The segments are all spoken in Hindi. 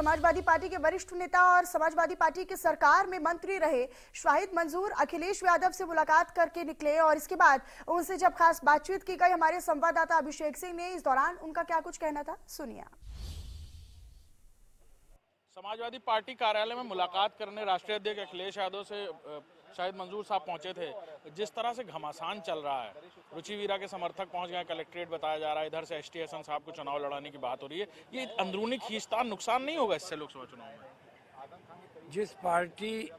समाजवादी पार्टी के वरिष्ठ नेता और समाजवादी पार्टी की सरकार में मंत्री रहे शाहिद मंजूर अखिलेश यादव से मुलाकात करके निकले और इसके बाद उनसे जब खास बातचीत की गई, हमारे संवाददाता अभिषेक सिंह ने इस दौरान उनका क्या कुछ कहना था? सुनिए समाजवादी पार्टी कार्यालय में मुलाकात करने राष्ट्रीय अध्यक्ष अखिलेश यादव से शाहिद मंजूर साहब पहुँचे थे। जिस तरह से घमासान चल रहा है रुचि वीरा के समर्थक पहुँच गए, कलेक्ट्रेट बताया जा रहा है, इधर से एस टी साहब को चुनाव लड़ाने की बात हो रही है। ये अंदरूनी खींचतान नुकसान नहीं होगा इससे लोकसभा चुनाव में? जिस पार्टी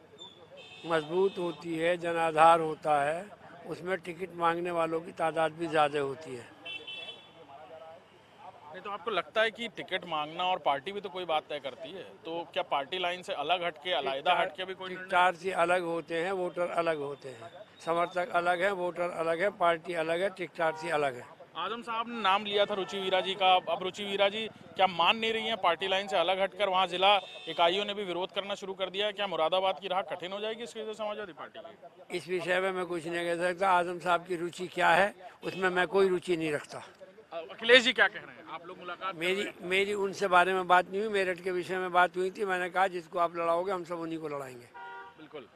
मज़बूत होती है, जनाधार होता है, उसमें टिकट मांगने वालों की तादाद भी ज़्यादा होती है। नहीं तो आपको लगता है कि टिकट मांगना और पार्टी भी तो कोई बात तय करती है? तो क्या पार्टी लाइन से अलग हटके अलायदा हटके भी कोई टिकटार से अलग होते हैं वोटर अलग होते हैं। समर्थक अलग है वोटर अलग है पार्टी अलग है टिकटार से अलग है। आज़म साहब ने नाम लिया था रुचि वीरा जी का। अब रुचि वीरा जी क्या मान नहीं रही हैं पार्टी लाइन से अलग हटकर? वहाँ जिला इकाइयों ने भी विरोध करना शुरू कर दिया है। क्या मुरादाबाद की राह कठिन हो जाएगी इसकी वजह समाजवादी पार्टी की? इस विषय में मैं कुछ नहीं कह सकता। आज़म साहब की रुचि क्या है उसमें मैं कोई रुचि नहीं रखता। अखिलेश जी क्या कह रहे हैं? आप लोग मुलाकात मेरी मेरी उनसे बारे में बात नहीं हुई मेरठ के विषय में बात हुई थी मैंने कहा जिसको आप लड़ाओगे हम सब उन्हीं को लड़ाएँगे। बिल्कुल।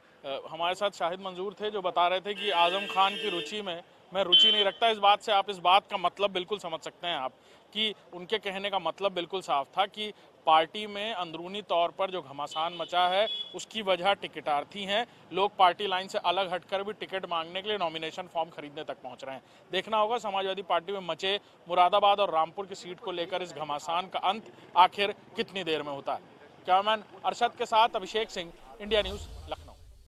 हमारे साथ शाहिद मंजूर थे जो बता रहे थे कि आज़म खान की रुचि में मैं रुचि नहीं रखता इस बात से। आप इस बात का मतलब बिल्कुल समझ सकते हैं आप, कि उनके कहने का मतलब बिल्कुल साफ़ था कि पार्टी में अंदरूनी तौर पर जो घमासान मचा है, उसकी वजह टिकटार्थी हैं। लोग पार्टी लाइन से अलग हटकर भी टिकट मांगने के लिए नॉमिनेशन फॉर्म खरीदने तक पहुँच रहे हैं। देखना होगा, समाजवादी पार्टी में मचे मुरादाबाद और रामपुर की सीट को लेकर इस घमासान का अंत आखिर कितनी देर में होता है। कैमरामैन अरशद के साथ अभिषेक सिंह इंडिया न्यूज़